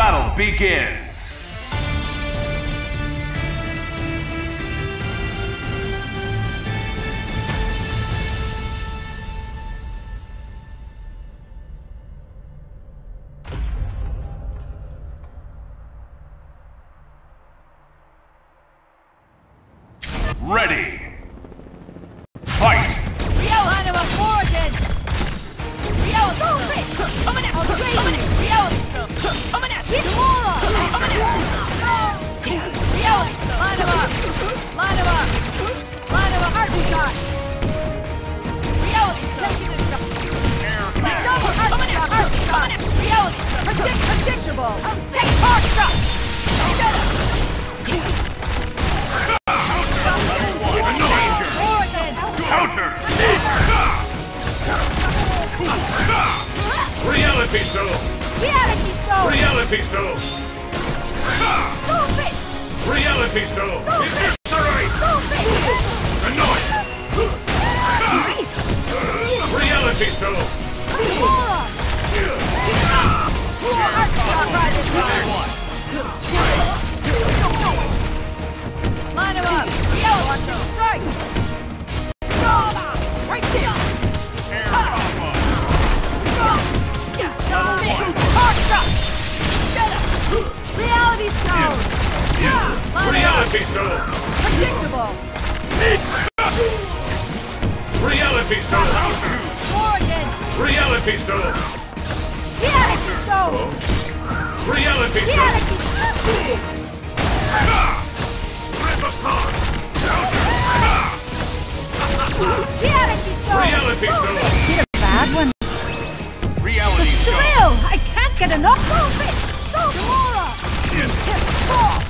battle begins. Ready. Fight! Reality of Morrigan! Reality Reality Stone! Reality Stone! Reality it! Reality Stone! Eviscerate! Stop it! Annoy! Reality Stone! Gamora! Heart shot right this time! Line him up! Strike! Reality Stone! Predictable! Reality Stone! Morrigan! Reality Stone! Reality stone! Reality Stone! Reality stone! Renaissance! Reality stone! Reality Stone! Bad one. Reality Stone! Thrill! I can't get enough of it! So, Gamora! Yeah!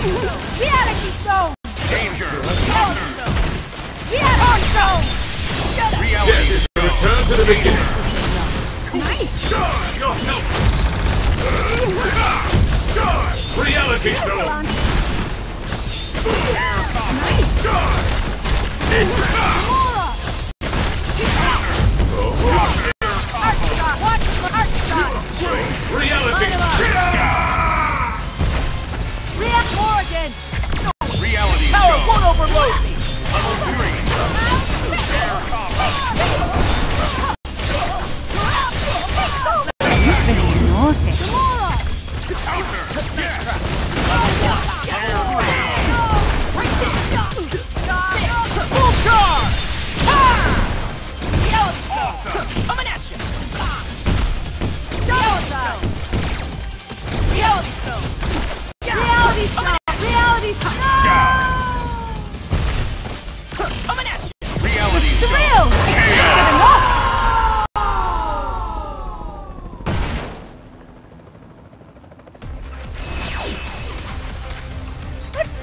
Reality Stone! Danger! Reality Stone! Get him! Reality Death is a return to the beginning! Nice. God, you're helpless! God! Reality Stone! God! Gamora!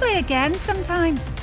Play again sometime.